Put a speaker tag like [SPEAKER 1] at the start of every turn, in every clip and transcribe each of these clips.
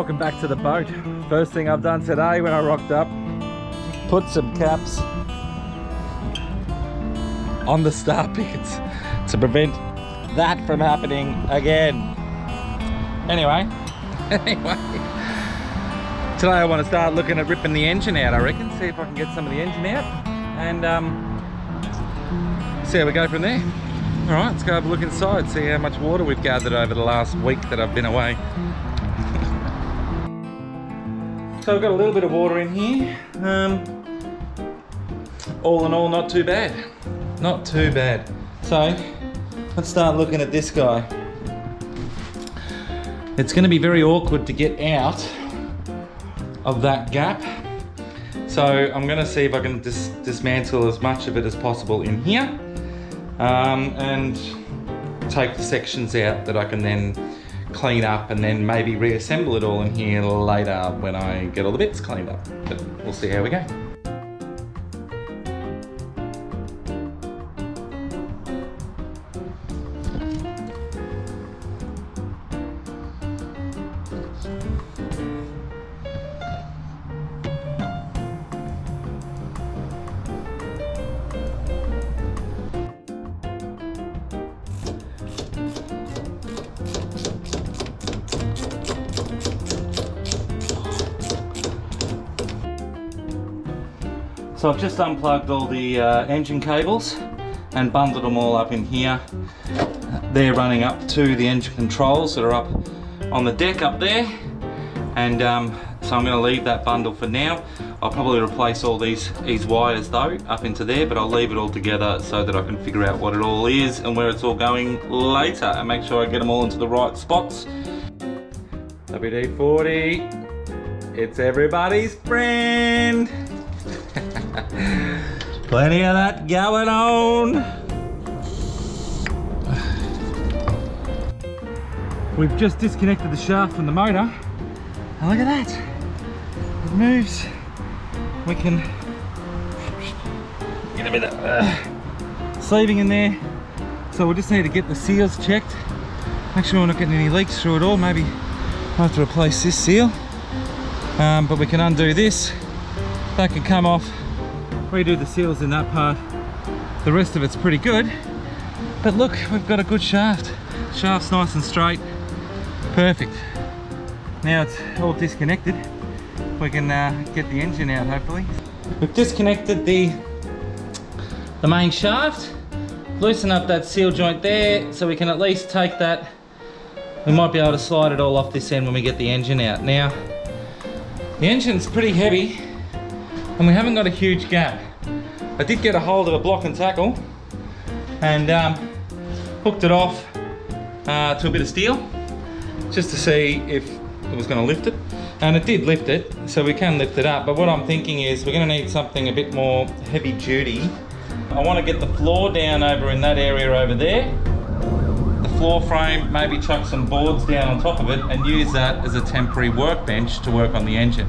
[SPEAKER 1] welcome back to the boat. First thing I've done today when I rocked up, put some caps on the star pickets to prevent that from happening again. Anyway, anyway, today I want to start looking at ripping the engine out, I reckon, see if I can get some of the engine out and um, see how we go from there. All right, let's go have a look inside, see how much water we've gathered over the last week that I've been away. So we've got a little bit of water in here. Um, all in all, not too bad. Not too bad. So, let's start looking at this guy. It's gonna be very awkward to get out of that gap. So I'm gonna see if I can dis dismantle as much of it as possible in here um, and take the sections out that I can then clean up and then maybe reassemble it all in here later when I get all the bits cleaned up. But we'll see how we go. So I've just unplugged all the uh, engine cables and bundled them all up in here. They're running up to the engine controls that are up on the deck up there. And um, so I'm gonna leave that bundle for now. I'll probably replace all these, these wires though up into there, but I'll leave it all together so that I can figure out what it all is and where it's all going later and make sure I get them all into the right spots. WD-40, it's everybody's friend. Plenty of that going on. We've just disconnected the shaft from the motor. And look at that. It moves. We can get a bit of uh, sleeving in there. So we'll just need to get the seals checked. Make sure we're not getting any leaks through it all. Maybe I have to replace this seal. Um, but we can undo this. That can come off redo the seals in that part. The rest of it's pretty good. But look, we've got a good shaft. Shaft's nice and straight. Perfect. Now it's all disconnected. We can uh, get the engine out, hopefully. We've disconnected the, the main shaft. Loosen up that seal joint there so we can at least take that. We might be able to slide it all off this end when we get the engine out. Now, the engine's pretty heavy and we haven't got a huge gap. I did get a hold of a block and tackle and um, hooked it off uh, to a bit of steel just to see if it was going to lift it. And it did lift it so we can lift it up. But what I'm thinking is we're going to need something a bit more heavy duty. I want to get the floor down over in that area over there. The floor frame maybe chuck some boards down on top of it and use that as a temporary workbench to work on the engine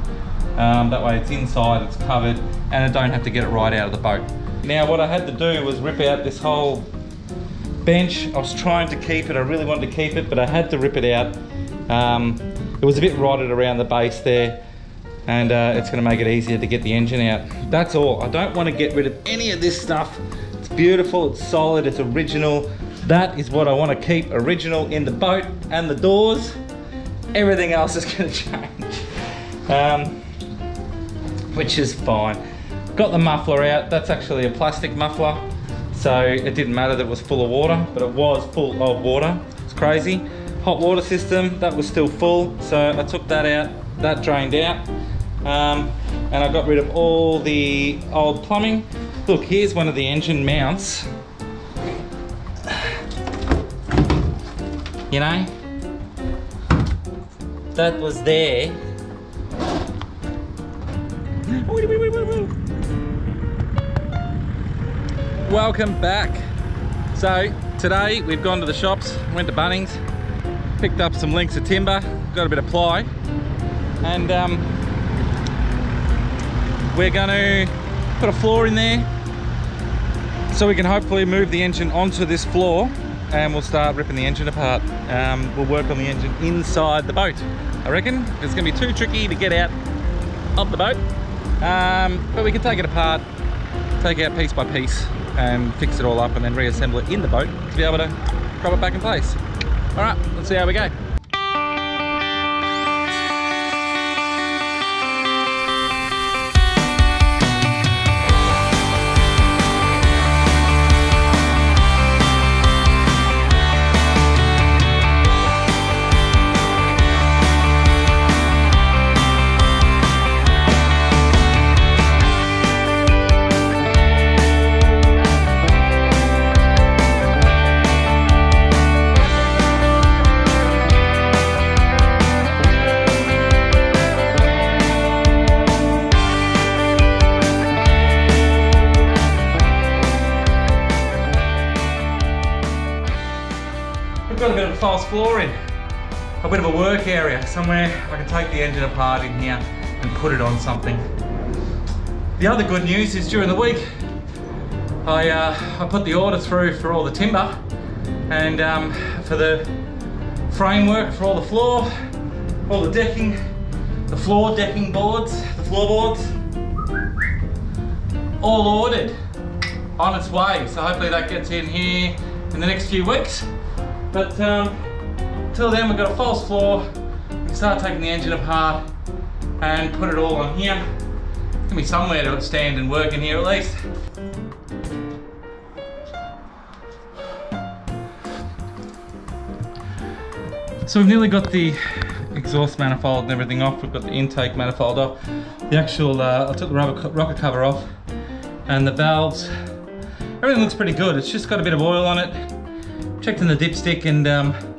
[SPEAKER 1] um, that way it's inside, it's covered, and I don't have to get it right out of the boat. Now what I had to do was rip out this whole bench. I was trying to keep it, I really wanted to keep it, but I had to rip it out. Um, it was a bit rotted around the base there, and uh, it's gonna make it easier to get the engine out. That's all. I don't wanna get rid of any of this stuff. It's beautiful, it's solid, it's original. That is what I wanna keep original in the boat and the doors. Everything else is gonna change. Um, which is fine. Got the muffler out, that's actually a plastic muffler, so it didn't matter that it was full of water, but it was full of water. It's crazy. Hot water system, that was still full, so I took that out, that drained out, um, and I got rid of all the old plumbing. Look, here's one of the engine mounts. You know, that was there Welcome back. So today we've gone to the shops, went to Bunnings, picked up some links of timber, got a bit of ply, and um, we're going to put a floor in there so we can hopefully move the engine onto this floor and we'll start ripping the engine apart. Um, we'll work on the engine inside the boat. I reckon it's gonna be too tricky to get out of the boat. Um, but we can take it apart, take it out piece by piece and fix it all up and then reassemble it in the boat to be able to drop it back in place. All right, let's see how we go. Bit of false floor in, a bit of a work area, somewhere I can take the engine apart in here and put it on something. The other good news is during the week, I, uh, I put the order through for all the timber and um, for the framework for all the floor, all the decking, the floor decking boards, the floorboards, all ordered on its way. So hopefully that gets in here in the next few weeks. But um, till then we've got a false floor. We can start taking the engine apart and put it all on here. There's gonna be somewhere to stand and work in here at least. So we've nearly got the exhaust manifold and everything off. We've got the intake manifold off. The actual, uh, I took the rubber rocker cover off and the valves. Everything looks pretty good. It's just got a bit of oil on it. Checked in the dipstick and um,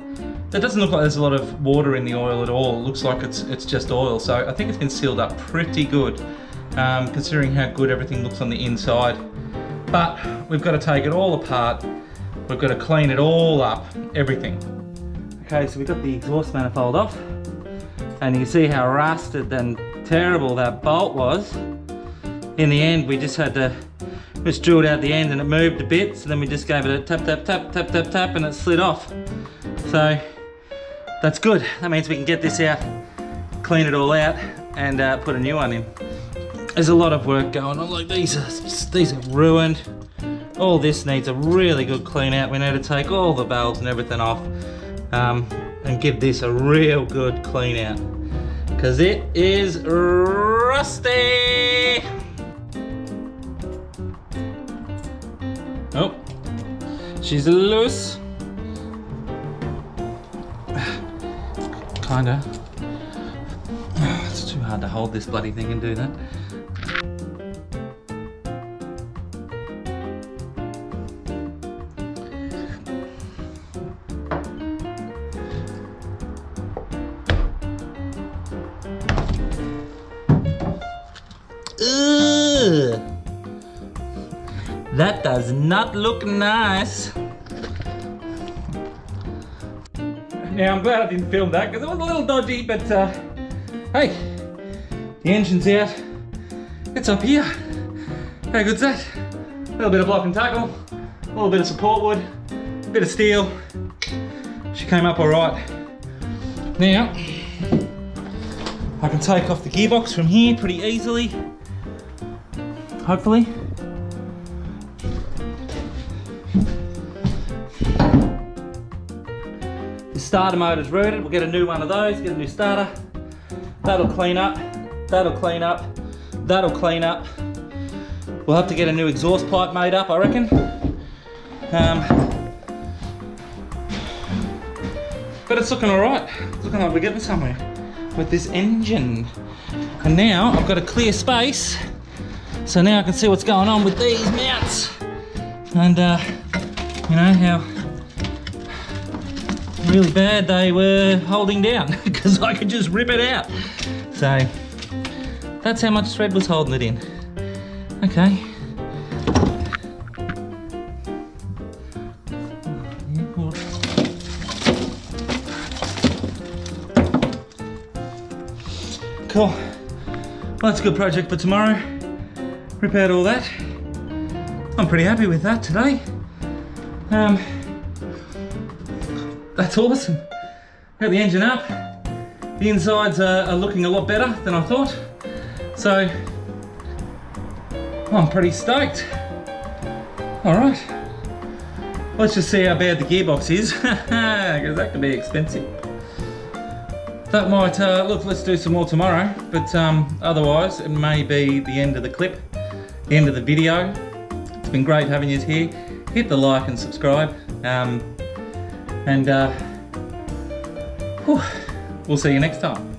[SPEAKER 1] it doesn't look like there's a lot of water in the oil at all. It looks like it's, it's just oil. So I think it's been sealed up pretty good um, considering how good everything looks on the inside. But we've got to take it all apart. We've got to clean it all up, everything. Okay, so we've got the exhaust manifold off and you can see how rusted and terrible that bolt was. In the end, we just had to just drilled out the end and it moved a bit, so then we just gave it a tap, tap, tap, tap, tap, tap, and it slid off. So that's good. That means we can get this out, clean it all out, and uh, put a new one in. There's a lot of work going on. Like these are these are ruined. All this needs a really good clean out. We need to take all the valves and everything off um, and give this a real good clean out because it is rusty. Oh, she's loose. Kinda. It's too hard to hold this bloody thing and do that. Ugh. That does not look nice. Now I'm glad I didn't film that because it was a little dodgy, but uh, hey, the engine's out. It's up here. How good's that? A little bit of block and tackle, a little bit of support wood, a bit of steel. She came up all right. Now, I can take off the gearbox from here pretty easily. Hopefully. Starter motor's rooted, we'll get a new one of those, get a new starter. That'll clean up, that'll clean up, that'll clean up. We'll have to get a new exhaust pipe made up, I reckon. Um, but it's looking all right. It's looking like we're getting somewhere with this engine. And now I've got a clear space. So now I can see what's going on with these mounts. And uh, you know how really bad they were holding down because I could just rip it out. So that's how much thread was holding it in. Okay. Cool. Well, that's a good project for tomorrow. Rip out all that. I'm pretty happy with that today. Um, that's awesome. Got the engine up. The insides are, are looking a lot better than I thought. So, I'm pretty stoked. All right. Let's just see how bad the gearbox is, because that could be expensive. That might, uh, look, let's do some more tomorrow, but um, otherwise it may be the end of the clip, the end of the video. It's been great having you here. Hit the like and subscribe, um, and uh, whew, we'll see you next time.